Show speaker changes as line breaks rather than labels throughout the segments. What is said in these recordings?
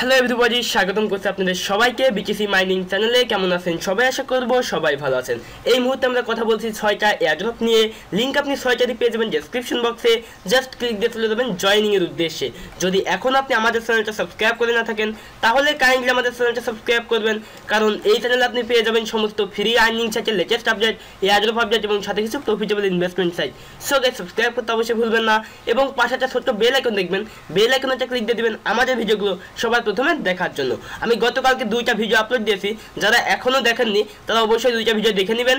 Hello everybody স্বাগতম করছি আপনাদের সবাইকে বিটিসি মাইনিং চ্যানেলে কেমন আছেন? সবাই আশা করব সবাই ভালো আছেন। এই মুহূর্তে আমরা কথা বলছি ছয়টা এয়ারড্রপ নিয়ে। লিঙ্ক আপনি ছয়টারই পেয়ে যাবেন ডেসক্রিপশন বক্সে জাস্ট ক্লিক দিয়ে চলে যাবেন জয়নিং এর উদ্দেশ্যে। যদি এখন আপনি আমাদের চ্যানেলটা সাবস্ক্রাইব করে না থাকেন, তাহলে কাইন্ডলি আমাদের চ্যানেলটা সাবস্ক্রাইব করবেন। কারণ এই চ্যানেলে আপনি পেয়ে যাবেন সমস্ত ফ্রি আর্নিং সাইটের লেটেস্ট আপডেট এয়ারড্রপ আপডেট এবং সাথে কিছু profitable investment site so guys subscribe করতে অবশ্যই ভুলবেন না। এবং পাশে একটা ছোট্ট বেল আইকন দেখবেন। বেল আইকনটা ক্লিক দিয়ে দিবেন। আমাদের ভিডিওগুলো সবার প্রথমে দেখার জন্য। আমি গতকালকে দুইটা ভিডিও আপলোড দিয়েছি। যারা এখনও দেখেননি, তারা অবশ্যই দুইটা ভিডিও দেখে নেবেন।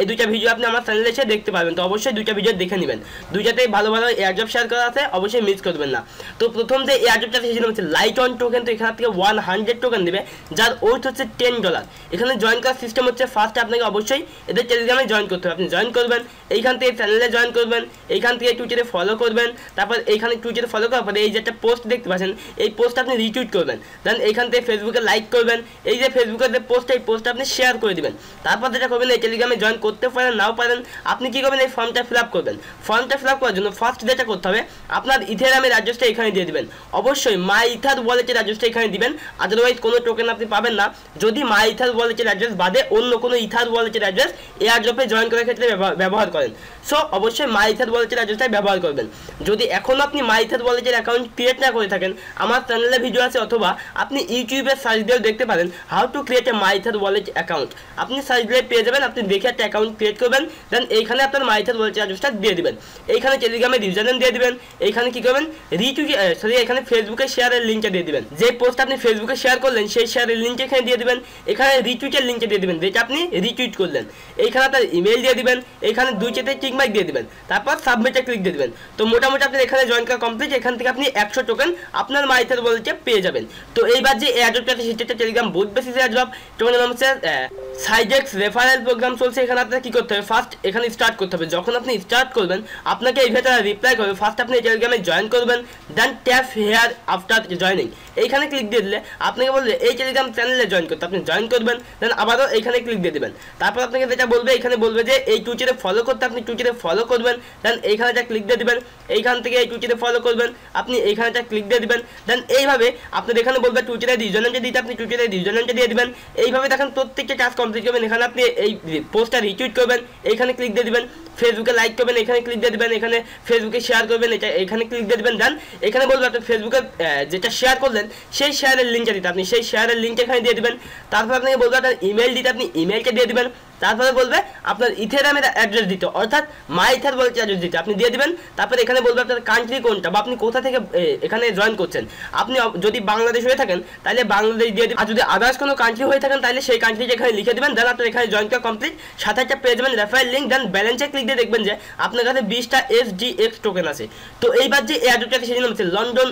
এই দুইটা ভিডিও আপনি আমার চ্যানেলে এসে দেখতে পাবেন। তো অবশ্যই দুইটা ভিডিও দেখে নেবেন। দুইটাতেই ভালো ভালো এয়ারড্রপ শেয়ার করা আছে, অবশ্যই মিস করবেন না। তো প্রথম যে এয়ারড্রপটা সেটা হচ্ছে লাইট অন টোকেন তো এখান থেকে ওয়ান হান্ড্রেড টোকেন দেবে, যার ওয়েট হচ্ছে টেন ডলার এখানে জয়েন করার সিস্টেম হচ্ছে ফার্স্টে আপনাকে অবশ্যই এদের টেলিগ্রামে জয়েন করতে হবে। আপনি জয়েন করবেন, এইখান থেকে চ্যানেলে জয়েন করবেন, এইখান থেকে টুইটারে ফলো করবেন, তারপর এইখানে টুইটারে ফলো করার পরে এই যে একটা পোস্ট দেখতে পাচ্ছেন, এই পোস্ট আপনি রিটুইট করবেন। দেন এইখান থেকে ফেসবুকে লাইক করবেন। এই যে ফেসবুকের যে পোস্ট এই পোস্ট আপনি শেয়ার করে দিবেন। তারপর যেটা করবেন, এই টেলিগ্রামে জয়েন করতে পারেন, নাও পারেন। আপনি কি করবেন, এই ফর্মটা ফিল আপ করবেন। ফর্মটা ফিল আপ করার জন্য ফার্স্ট যেটা করতে হবে, আপনার ইথেরামের অ্যাড্রেসটা এখানে দিয়ে দিবেন। অবশ্যই মাই ইথার ওয়ালেটের অ্যাড্রেসটা এখানে দিবেন। আদারওয়াইজ কোনো টোকেন আপনি পাবেন না। যদি মাই ইথার ওয়ালেটের অ্যাড্রেস বাদে অন্য কোনো ইথার ওয়ালেটের অ্যাড্রেস এয়ারড্রপে জয়েন করার ক্ষেত্রে ব্যবহার করেন। সো অবশ্যই মাই ইথার ওয়ালেটের অ্যাড্রেসটাই ব্যবহার করবেন। যদি এখনও আপনি মাই ইথার ওয়ালেটের অ্যাকাউন্ট ক্রিয়েট না করে থাকেন, আমার চ্যানেলে ভিডিও আছে অথবা আপনি ইউটিউবে সার্চ দিয়েও দেখতে পারেন how to create a My Ether Wallet account আপনি সার্চ দিয়ে পেয়ে যাবেন, আপনি দেখে একটা অ্যাকাউন্ট ক্রিয়েট করবেন দেন এইখানে আপনার মাই ইথার ওয়ালেটের অ্যাড্রেসটা দিয়ে দিবেন। এইখানে টেলিগ্রামে ইউজার নেম দিয়ে দিবেন, এইখানে কি করবেন? রিটুইট সরি এখানে ফেসবুকে শেয়ারের লিঙ্কটা দিয়ে দিবেন। যে পোস্ট আপনি ফেসবুকে শেয়ার করলেন, সেই শেয়ারের লিঙ্ক এখানে দিয়ে দিবেন। এখানে রিটুইটের লিঙ্কটা দিয়ে দিবেন, যেটা আপনি রিটুইট করলেন। এইখানে আপনার ইমেল দিয়ে দিবেন, এইখানে দুই চেতে টিক মার্ক দিয়ে দিবেন। তারপর সাবমিটে ক্লিক দিয়ে দিবেন। তো মোটামুটি আপনার এখানে জয়েন করা কমপ্লিট এখান থেকে আপনি একশো টোকেন আপনার মাইথের বলতে পেয়ে যাবেন। তো এইবার যে এয়ারড্রপটা আছে, সেটা একটা টেলিগ্রাম বুথ বেসিস এয়ারড্রপ টোকেনের নাম হচ্ছে সাইজেক্স রেফারেল প্রোগ্রাম চলছে। এখানে আপনার কি করতে হবে? ফার্স্ট এখানে স্টার্ট করতে হবে। যখন আপনি স্টার্ট করবেন, আপনাকে এই ভেতরে রিপ্লাই করবে। ফার্স্ট আপনি টেলিগ্রামে জয়েন করবেন then tap here after joining এইখানে ক্লিক দিয়ে দিলে আপনাকে বলবে, এই টেলিগ্রাম চ্যানেলে জয়েন করতে। আপনি জয়েন করবেন দেন আবারও এখানে ক্লিক দিয়ে দেবেন। তারপর আপনাকে যেটা বলবে, এখানে বলবে যে, এই টুইটারে ফলো করতে। আপনি টুইটারে ফলো করবেন দেন এইখানে যা ক্লিক দিয়ে দিবেন, এইখান থেকে এই টুইটারে ফলো করবেন, আপনি এইখানে যা ক্লিক দিয়ে দিবেন দেন এইভাবে আপনার এখানে বলবে টুইটারে ইউজারনেমটা দিতে আপনি টুইটারে ইউজারনেমটা দিয়ে দিবেন, এইভাবে দেখেন প্রত্যেকটা টাস্ক কমপ্লিট করবেন, এখানে আপনি এই পোস্টটা রিটুইট করবেন, এইখানে ক্লিক দিয়ে দিবেন ফেসবুকে লাইক করবেন, এখানে ক্লিক দিয়ে দিবেন, এখানে ফেসবুকে শেয়ার করবেন, এটা এখানে ক্লিক দিয়ে দিবেন দেন এখানে বলবে আপনি ফেসবুকে যেটা শেয়ার করলেন, সেই শেয়ারের লিঙ্কটা দিতে, আপনি সেই শেয়ারের লিঙ্কটা এখানে দিয়ে দিবেন, তারপর আপনাকে বলবে আপনার ইমেল দিতে, আপনি ইমেলটা দিয়ে দিবেন তারপরে বলবে আপনার ইথেরামের অ্যাড্রেস দিতে। অর্থাৎ মাই ইথার বলছে অ্যাড্রেস দিতে। আপনি দিয়ে দিবেন, তারপরে এখানে বলবে আপনার কান্ট্রি কোনটা বা আপনি কোথা থেকে এখানে জয়েন করছেন। আপনি যদি বাংলাদেশ হয়ে থাকেন, তাহলে বাংলাদেশ দিয়ে দিবেন। আর যদি আদার্স কোনো কান্ট্রি হয়ে থাকেন, তাহলে সেই কান্ট্রি এখানে লিখে দিবেন দেন আপনার এখানে জয়েন করা কমপ্লিট সাথে একটা পেয়ে যাবেন রেফারেল লিঙ্ক দেন ব্যালেন্সে ক্লিক দিয়ে দেখবেন যে আপনার কাছে বিশটা এস ডি এক্স টোকেন আছে। তো এইবার যে এয়ারড্রপটা আছে সেটা হচ্ছে লন্ডন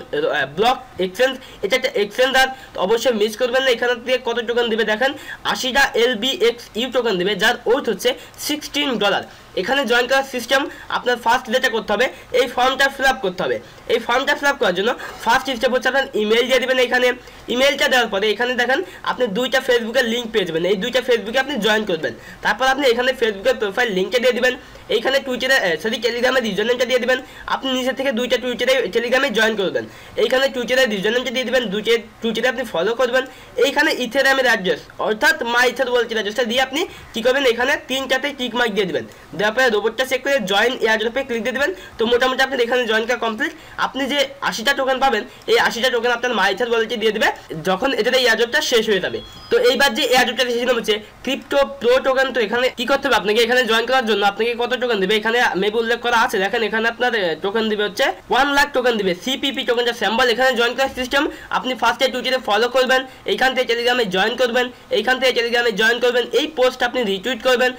ব্লক এক্সচেঞ্জ এটা একটা এক্সচেঞ্জ আর অবশ্যই মিস করবেন না। এখান থেকে কত টোকেন দিবে দেখেন? আশিটা L B X U token দিবে। যার ওয়েথ হচ্ছে সিক্সটিন ডলার এখানে জয়েন করার সিস্টেম আপনার ফার্স্ট যেটা করতে হবে, এই ফর্মটা ফিল করতে হবে। এই ফর্মটা ফিল করার জন্য ফার্স্ট স্টেপ হচ্ছে আপনার ইমেল দিয়ে দেবেন এখানে। ইমেলটা দেওয়ার পরে এখানে দেখেন আপনি দুইটা ফেসবুকের লিঙ্ক পেয়ে যাবেন। এই দুইটা ফেসবুকে আপনি জয়েন করবেন। তারপর আপনি এখানে ফেসবুকের প্রোফাইল লিঙ্কটা দিয়ে দিবেন। এইখানে টুইটারে সরি টেলিগ্রামের ইউজারনেমটা দিয়ে দিবেন। আপনি নিজে থেকে দুইটা টুইটারে টেলিগ্রামে জয়েন করবেন। এইখানে টুইটারের ইউজারনেমটা দিয়ে দিবেন। দুইটা টুইটারে আপনি ফলো করবেন। এইখানে ইথেরামের অ্যাড্রেস অর্থাৎ মাই ইথের বলছে অ্যাড্রেসটা দিয়ে আপনি কী করবেন? এখানে তিনটাতে টিক মার্ক দিয়ে দিবেন। দেওয়ার পরে রোবটটা চেক করে জয়েন এয়ারড্রপে ক্লিক দিয়ে দেবেন। তো মোটামুটি আপনার এখানে জয়েন করা কমপ্লিট আপনি যে আশিটা টোকেন পাবেন, এই আশিটা টোকেন আপনার মাইথার ওয়ালেটে দিয়ে দেবে। যখন এটাতে এয়ারড্রপটা শেষ হয়ে যাবে। তো এইবার যে এয়ারড্রপটা সেটা হচ্ছে ক্রিপ্টো প্রো টোকেন তো এখানে কি করতে হবে? আপনাকে এখানে জয়েন করার জন্য আপনাকে কত টোকেন দেবে? এখানে মেবি উল্লেখ করা আছে। দেখেন এখানে আপনার টোকেন দিবে হচ্ছে ওয়ান লাখ টোকেন দিবে। সিপিপি টোকেন যা স্যাম্বল এখানে জয়েন করার সিস্টেম আপনি ফার্স্টে টুইটারে ফলো করবেন। এইখান থেকে টেলিগ্রামে জয়েন করবেন। এইখান থেকে টেলিগ্রামে জয়েন করবেন। এই পোস্ট আপনি রিটুইট করবেন।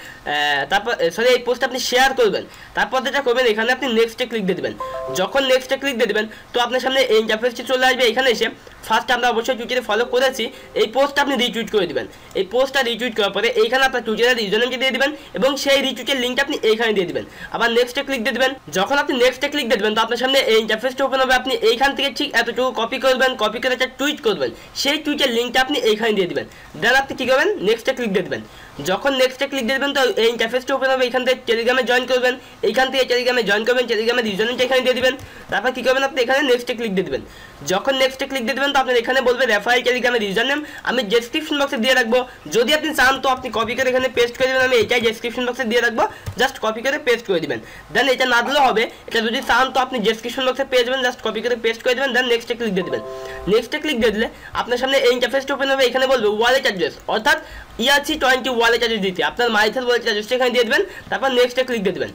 তারপর সরি এই পোস্ট আপনি শেয়ার করবেন। তারপর যেটা করবেন, এখানে আপনি নেক্সটে ক্লিক দিয়ে দেবেন। যখন নেক্সটে ক্লিক দিয়ে দেবেন, তো আপনার সামনে এই ইন্টারফেসটি চলে আসবে। এখানে এসে ফার্স্ট আমরা অবশ্যই টুইটারে ফলো করেছি এই পোস্টটা আপনি রিটুইট করে দেবেন। এই পোস্টটা রিটুইট করার পরে এইখানে আপনার টুইটারের ইউজারনেমকে দিয়ে দিবেন এবং সেই রিটুইটের লিঙ্কটা আপনি এইখানে দিয়ে দিবেন। আবার নেক্সটে ক্লিক দিয়ে দেবেন। যখন আপনি নেক্সটে ক্লিক দিয়ে দিবেন, তো আপনার সামনে এই ইন্টারফেসটা ওপেন হবে। আপনি এইখান থেকে ঠিক এতটুকু কপি করবেন কপি করে একটা টুইট করবেন সেই টুইটের লিঙ্কটা আপনি এইখানে দিয়ে দিবেন। দেন আপনি কী করবেন? নেক্সটে ক্লিক দিয়ে দিবেন। যখন নেক্সটে ক্লিক দিয়ে দেবেন, তো এই ইন্টারফেসটা ওপেন হবে। এখান থেকে টেলিগ্রামে জয়েন করবেন। এইখান থেকে টেলিগ্রামে জয়েন করবেন। টেলিগ্রামের ইউজারনেমটা এখানে দিয়ে দিবেন। তারপর কী করবেন আপনি? এখানে নেক্সটে ক্লিক দিয়ে দিবেন। যখন নেক্সটে ক্লিক দিয়ে দেবেন তো আপনার এখানে বলবে রেফারেল টেলিগ্রামের ইউজার নেম আমি ডেসক্রিপশন বক্সে দিয়ে রাখব। যদি আপনি চান তো আপনি কপি করে এখানে পেস্ট করে দেবেন, আমি এটাই ডেসক্রিপশন বক্সে দিয়ে রাখব। জাস্ট কপি করে পেস্ট করে দিবেন। দেন এটা না দিলেও হবে, এটা যদি চান তো আপনি ডেসক্রিপশন বক্সে পেয়ে যাবেন জাস্ট কপি করে পেস্ট করে দেবেন দেন নেক্সটে ক্লিক দিয়ে দেবেন। নেক্সটে ক্লিক দিয়ে দিলে আপনার সামনে এই ইন্টারফেসটা ওপেন হবে, এখানে বলবে ওয়ালেট অ্যাড্রেস অর্থাৎ ইয়ারসি টোয়েন্টি ওয়ালেট অ্যাড্রেস দিতে। আপনার মাইথেল ওয়ালেট অ্যাড্রেসটা এখানে দিয়ে দেবেন, তারপর নেক্সটে ক্লিক দিয়ে দেবেন।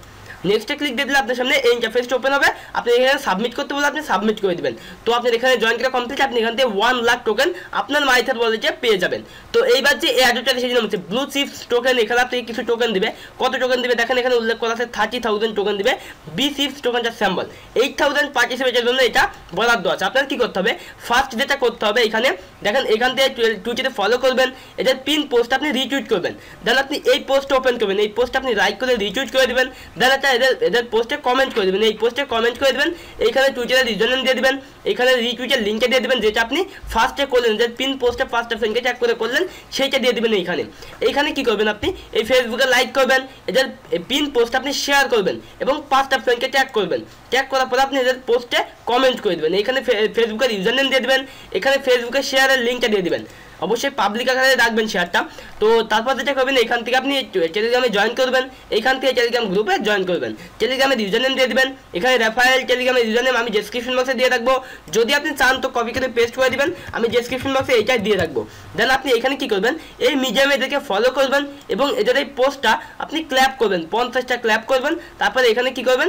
নেক্সটে ক্লিক দিয়ে দিলে আপনার সামনে এই ইন্টারফেসটা ওপেন হবে। আপনি এখানে সাবমিট করতে বলে আপনি সাবমিট করে দিবেন। তো আপনি এখানে জয়েন করা কমপ্লিট আপনি এখান থেকে ওয়ান লাখ টোকেন আপনার মাইথার ওয়ালেটে পেয়ে যাবেন। তো এইবার যে এই অ্যাডোটা সেদিন হচ্ছে ব্লু চিপস টোকেন এখানে আপনি কিছু টোকেন দিবে। কত টোকেন দিবে? দেখেন এখানে উল্লেখ করা আছে থার্টি থাউজেন্ড টোকেন দিবে। বি চিপস টোকেনটা স্যাম্বল এইট থাউজেন্ড পার্টিসিপেটের জন্য এটা বরাদ্দ আছে। আপনার কি করতে হবে? ফার্স্ট যেটা করতে হবে এখানে, দেখেন এখান থেকে টুইটারে ফলো করবেন। এটার পিন পোস্ট আপনি রিটুইট করবেন। দেন আপনি এই পোস্ট ওপেন করবেন। এই পোস্ট আপনি লাইক করে রিটুইট করে দেবেন। দেন একটা এদের এদের পোস্টে কমেন্ট করে দেবেন। এই পোস্টে কমেন্ট করে দেবেন, এইখানে টুইটারে রিজনেম দিয়ে দেবেন এখানে রিটুইটের লিঙ্কটা দিয়ে দেবেন, যেটা আপনি ফার্স্টে করলেন, যে পিন পোস্টে ফার্স্ট অপশনকে চেক করে করলেন, সেইটা দিয়ে দেবেন এইখানে। এইখানে কি করবেন আপনি? এই ফেসবুকে লাইক করবেন, এদের পিন পোস্ট আপনি শেয়ার করবেন এবং পাঁচটা ফ্রেন্ডকে ট্যাগ করবেন। ট্যাগ করার পরে আপনি এদের পোস্টে কমেন্ট করে দেবেন। এখানে ফেসবুকের ইউজার দিয়ে দেবেন, এখানে ফেসবুকে শেয়ারের লিঙ্কটা দিয়ে দেবেন। অবশ্যই পাবলিক আকারে রাখবেন শেয়ারটা তো তারপর যেটা করবেন, এখান থেকে আপনি টেলিগ্রামে জয়েন করবেন। এখান থেকে টেলিগ্রাম গ্রুপে জয়েন করবেন। টেলিগ্রামের ইউজার নেম দিয়ে দেবেন। এখানে রেফারেল টেলিগ্রামের ইউজার নেম আমি ডেসক্রিপশন বক্সে দিয়ে রাখব। যদি আপনি চান তো কপি করে পেস্ট করে দিবেন, আমি ডেসক্রিপশন বক্সে এইটাই দিয়ে রাখব। দেন আপনি এখানে কি করবেন, এই মিডিয়ামে এদেরকে ফলো করবেন এবং এদের এই পোস্টটা আপনি ক্ল্যাপ করবেন। পঞ্চাশটা ক্ল্যাপ করবেন। তারপরে এখানে কি করবেন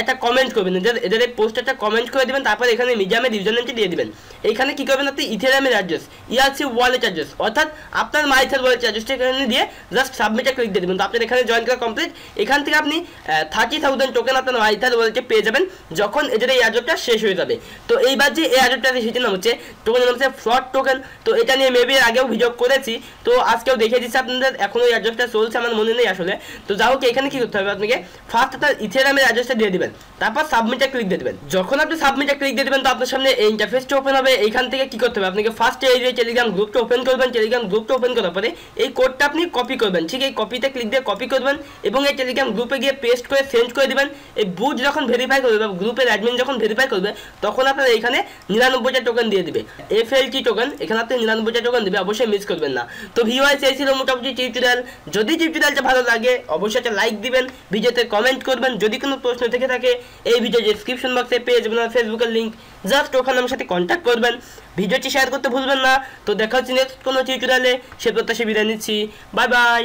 একটা কমেন্ট করবেন। এদের এদের এই পোস্ট একটা কমেন্ট করে দেবেন। তারপরে এখানে মিডিয়ামের ইউজার নেমটি দিয়ে দেবেন। এইখানে কি করবেন আপনি ইথেরামের অ্যাড্রেস ইয়ারসি ওয়ালেট অ্যাড্রেস অর্থাৎ আপনার মাইথের ওয়ালেট অ্যাড্রেসটা এখানে দিয়ে জাস্ট সাবমিটে ক্লিক দিয়ে দেবেন। তো আপনার এখানে জয়েন করা কমপ্লিট এখান থেকে আপনি থার্টি থাউজেন্ড টোকেন আপনার মাইথার ওয়ালেটে পেয়ে যাবেন। যখন এদের এই অ্যাড্রপটা শেষ হয়ে যাবে। তো এইবার যে এই অ্যাড্রপটা আছে, সেটার নাম হচ্ছে টোকেনের নাম হচ্ছে ফ্রড টোকেন তো এটা নিয়ে মেবি আগেও ভিডিও করেছি। তো আজকেও দেখিয়ে দিচ্ছি আপনাদের। এখন ওই অ্যাড্রেসটা চলছে, আমার মনে নেই আসলে। তো যা হোক, এখানে কি করতে হবে আপনাকে? ফার্স্ট আপনার ইথেরামের অ্যাড্রেসটা দিয়ে দিবেন। তারপর সাবমিটে ক্লিক দিয়ে দেবেন। যখন আপনি সাবমিটে ক্লিক দিয়ে দেবেন, তো আপনার সামনে এই ইন্টারফেসটা ওপেন হবে। এইখান থেকে কি করতে হবে? আপনাকে ফার্স্টে এই যে টেলিগ্রাম গ্রুপটা ওপেন করবেন টেলিগ্রাম গ্রুপটা ওপেন করার পরে এই কোডটা আপনি কপি করবেন। ঠিক এই কপিতে ক্লিক দিয়ে কপি করবেন এবং এই টেলিগ্রাম গ্রুপে গিয়ে পেস্ট করে সেন্ড করে দিবেন। এই বুথ যখন ভেরিফাই করবে বা গ্রুপের অ্যাডমিন যখন ভেরিফাই করবে, তখন আপনার এখানে নিরানব্বইটা টোকেন দিয়ে দিবে। এফ এল টি টোকেন এখানে আপনি নিরানব্বইটা টোকেন দিবে, অবশ্যই মিস করবেন না। তো ভিওয়াইস এই ছিল মোটামুটি টিউটোরিয়াল যদি টিউটোরিয়ালটা ভালো লাগে, অবশ্যই একটা লাইক দিবেন, ভিডিওতে কমেন্ট করবেন। যদি কোনো প্রশ্ন থেকে থাকে, এই ভিডিও ডিসক্রিপশন বক্সে পেয়ে যাবেন ফেসবুকের লিঙ্ক জাস্ট ওখানে আমার সাথে কন্ট্যাক্ট করবেন। ভিডিওটি শেয়ার করতে ভুলবেন না। তো দেখা হচ্ছে নেক্সট কোনো টিউটোরিয়ালে সে প্রত্যাশা বিদায় নিচ্ছি। Bye bye